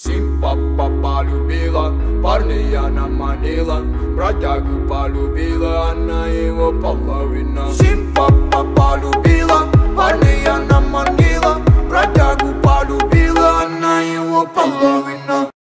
Симпапа полюбила, парня я наманила, бродягу полюбила, она его половина. Симпапа полюбила, парня я наманила, бродягу полюбила, она его половина.